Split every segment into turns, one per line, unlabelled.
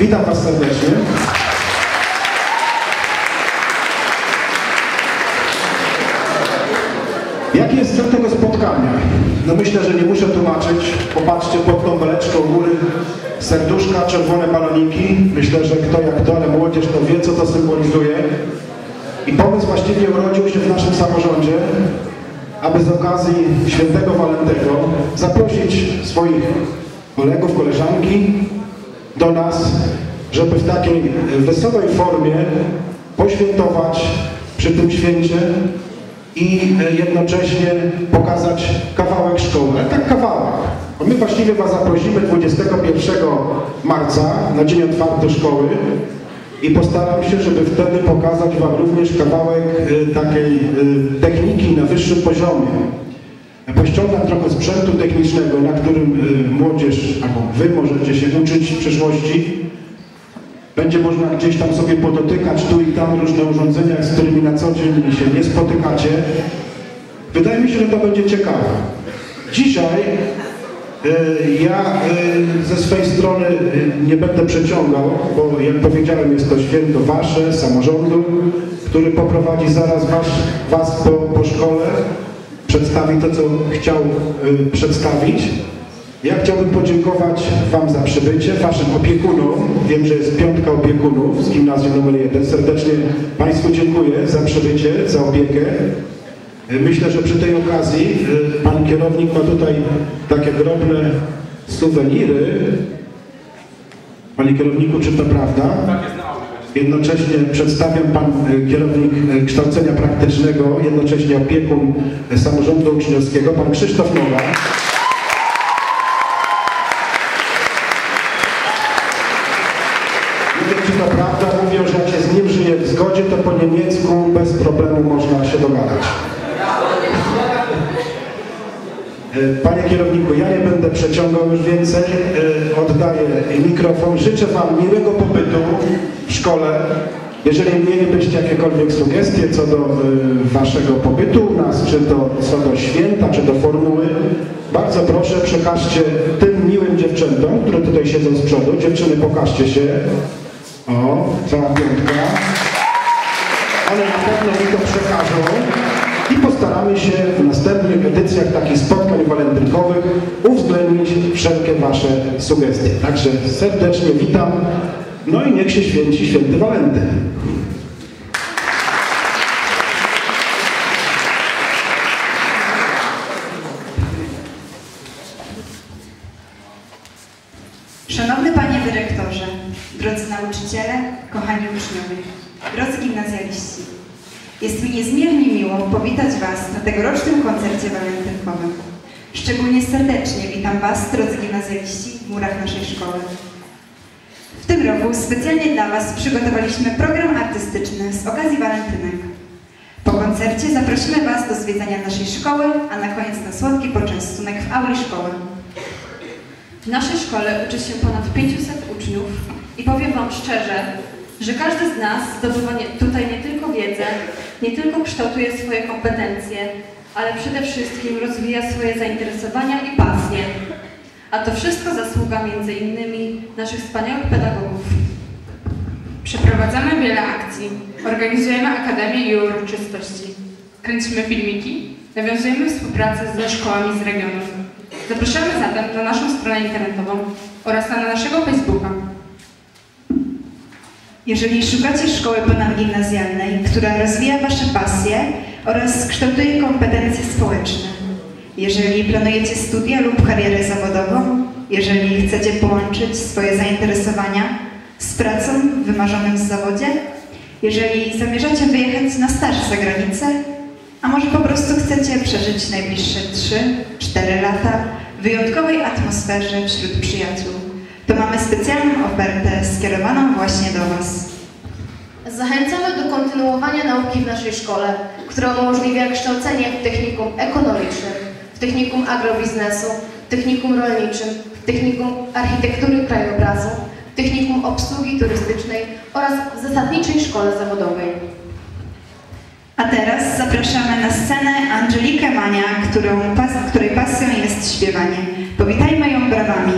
Witam Was serdecznie. Jaki jest cel tego spotkania? No myślę, że nie muszę tłumaczyć. Popatrzcie pod tą beleczką góry serduszka, czerwone baloniki. Myślę, że kto jak to, ale młodzież to wie, co to symbolizuje. I pomysł właściwie urodził się w naszym samorządzie, aby z okazji świętego Walentego zaprosić swoich kolegów, koleżanki do nas, żeby w takiej wesołej formie poświętować przy tym święcie i jednocześnie pokazać kawałek szkoły, ale tak kawałek. Bo my właściwie Was zaprosimy 21 marca na dzień otwarty szkoły i postaram się, żeby wtedy pokazać Wam również kawałek y, takiej y, techniki na wyższym poziomie. Pościągam trochę sprzętu technicznego, na którym y, młodzież albo Wy możecie się uczyć w przyszłości. Będzie można gdzieś tam sobie podotykać tu i tam różne urządzenia, z którymi na co dzień się nie spotykacie. Wydaje mi się, że to będzie ciekawe. Dzisiaj y, ja y, ze swojej strony nie będę przeciągał, bo jak powiedziałem jest to święto wasze, samorządu, który poprowadzi zaraz was, was po, po szkole, przedstawi to, co chciał przedstawić. Ja chciałbym podziękować Wam za przybycie, Waszym opiekunom. Wiem, że jest piątka opiekunów z gimnazjum numer 1. Serdecznie Państwu dziękuję za przybycie, za opiekę. Myślę, że przy tej okazji Pan kierownik ma tutaj takie drobne suweniry. Panie kierowniku, czy to prawda?
Tak jest na.
Jednocześnie przedstawiam Pan kierownik kształcenia praktycznego, jednocześnie opiekun samorządu uczniowskiego, Pan Krzysztof Nowa. Nie wiem, czy to prawda, mówią, że jak się z nim żyje w zgodzie, to po niemiecku bez problemu można się dogadać. E, Panie kierowniku, ja nie będę przeciągał już więcej. Oddaję mikrofon. Życzę Wam miłego pobytu w szkole. Jeżeli mielibyście jakiekolwiek sugestie co do e, Waszego pobytu u nas, czy to co do święta, czy do formuły, bardzo proszę przekażcie tym miłym dziewczętom, które tutaj siedzą z przodu. Dziewczyny, pokażcie się. O, cała piątka. One na pewno mi to przekażą i postaramy się w następnych edycjach takich spotkań walentynkowych uwzględnić wszelkie Wasze sugestie. Także serdecznie witam, no i niech się święci święty Walentyn.
Szanowny Panie Dyrektorze, drodzy nauczyciele, kochani uczniowie, drodzy gimnazjaliści, jest mi niezmiernie miło powitać Was na tegorocznym koncercie walentynkowym. Szczególnie serdecznie witam Was, drodzy gimnazjaliści, w murach naszej szkoły. W tym roku specjalnie dla Was przygotowaliśmy program artystyczny z okazji walentynek. Po koncercie zaprosimy Was do zwiedzania naszej szkoły, a na koniec na słodki poczęstunek w auli szkoły.
W naszej szkole uczy się ponad 500 uczniów i powiem Wam szczerze, że każdy z nas zdobywa nie, tutaj nie tylko wiedzę, nie tylko kształtuje swoje kompetencje, ale przede wszystkim rozwija swoje zainteresowania i pasje. A to wszystko zasługa między innymi naszych wspaniałych pedagogów.
Przeprowadzamy wiele akcji, organizujemy akademie i uroczystości, kręcimy filmiki, nawiązujemy współpracę ze szkołami z regionu. Zapraszamy zatem na naszą stronę internetową oraz na naszego Facebooka.
Jeżeli szukacie szkoły ponadgimnazjalnej, która rozwija Wasze pasje oraz kształtuje kompetencje społeczne, jeżeli planujecie studia lub karierę zawodową, jeżeli chcecie połączyć swoje zainteresowania z pracą w wymarzonym zawodzie, jeżeli zamierzacie wyjechać na staż za granicę, a może po prostu chcecie przeżyć najbliższe 3-4 lata w wyjątkowej atmosferze wśród przyjaciół, to mamy specjalną ofertę skierowaną właśnie do Was.
Zachęcamy do kontynuowania nauki w naszej szkole, która umożliwia kształcenie w technikum ekonomicznym, w technikum agrobiznesu, w technikum rolniczym, w technikum architektury krajobrazu, w technikum obsługi turystycznej oraz w zasadniczej szkole zawodowej.
A teraz zapraszamy na scenę Angelikę Mania, którą, której pasją jest śpiewanie. Powitajmy ją brawami.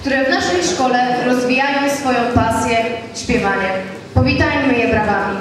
które w naszej szkole rozwijają swoją pasję śpiewaniem. Powitajmy je brawami.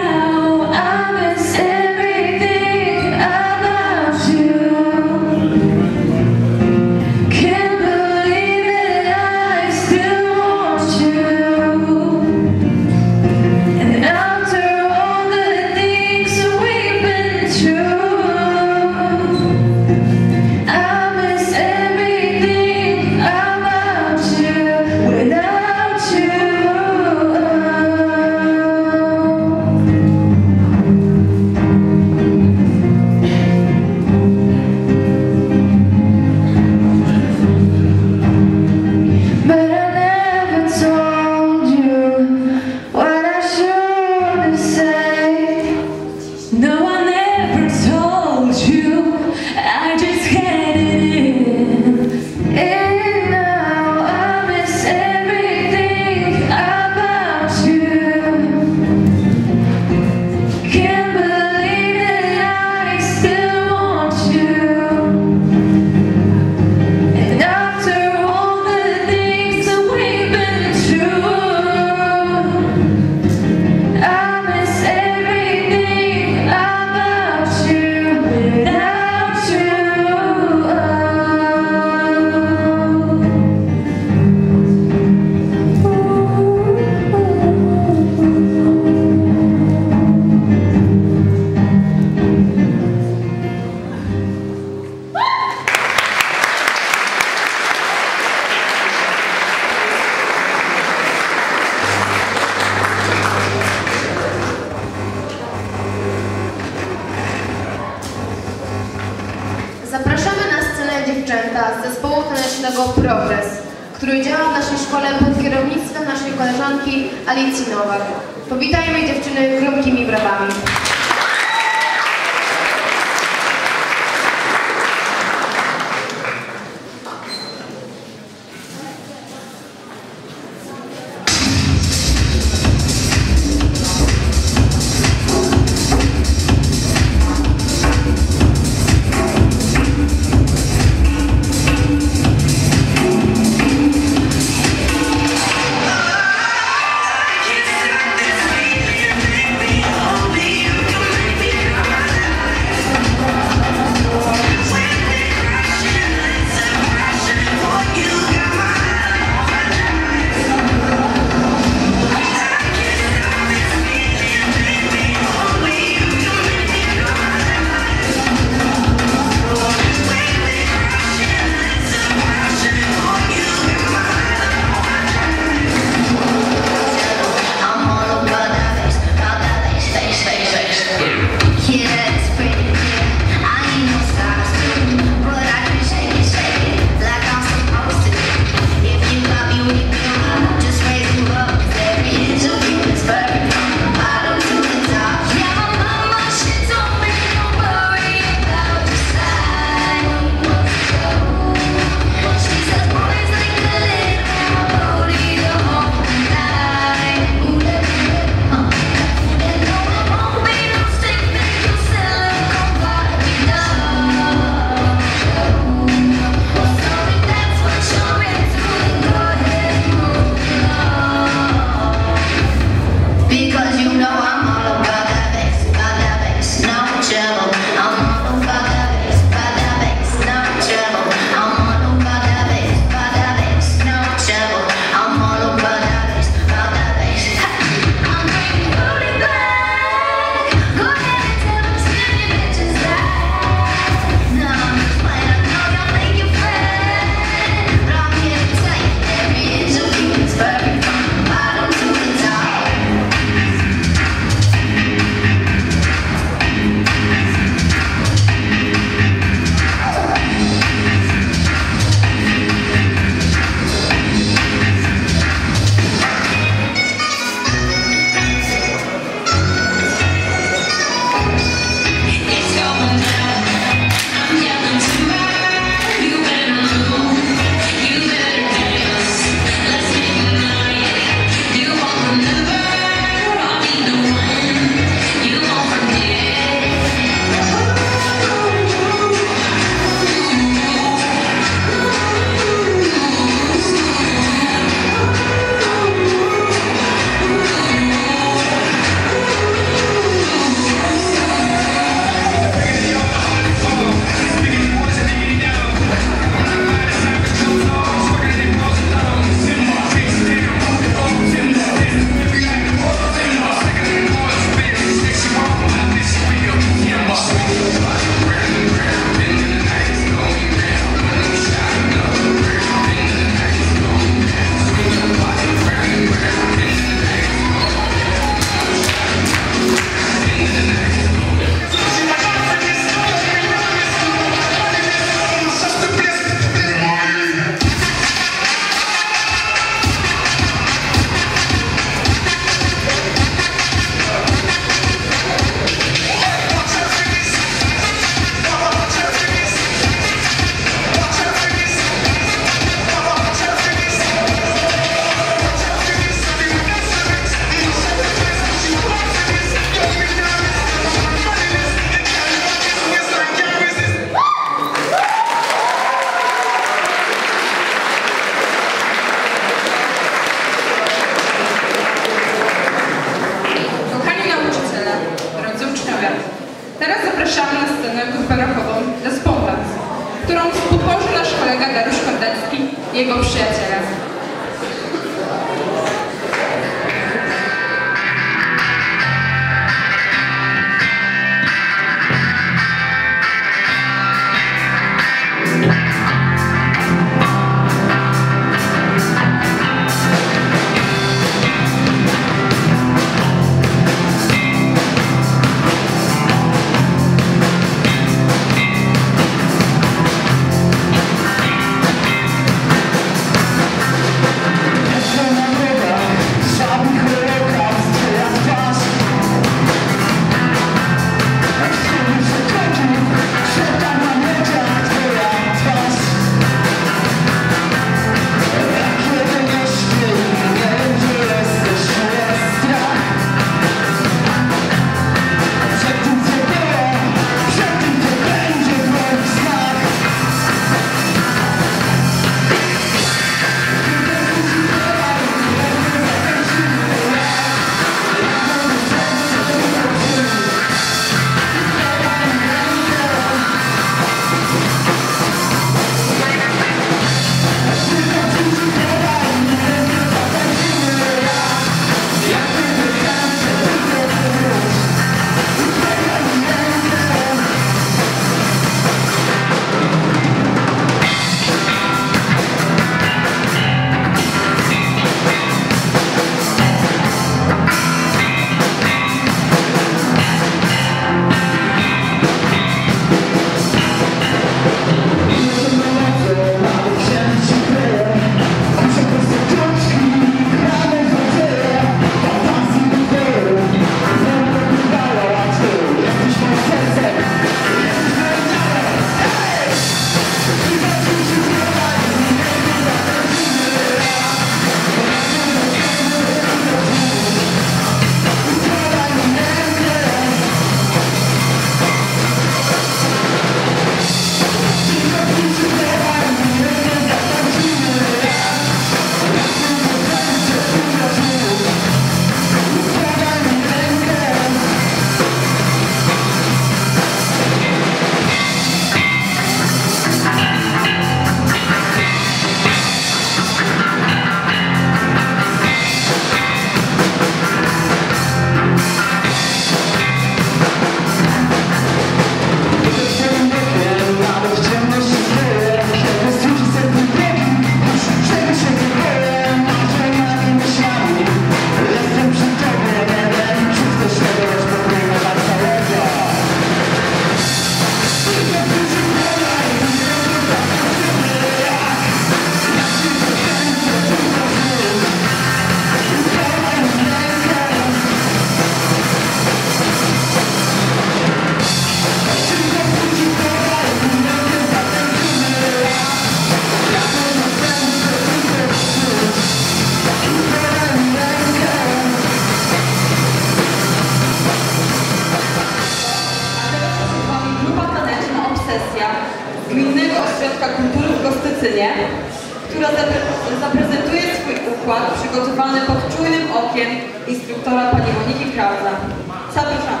Gaza.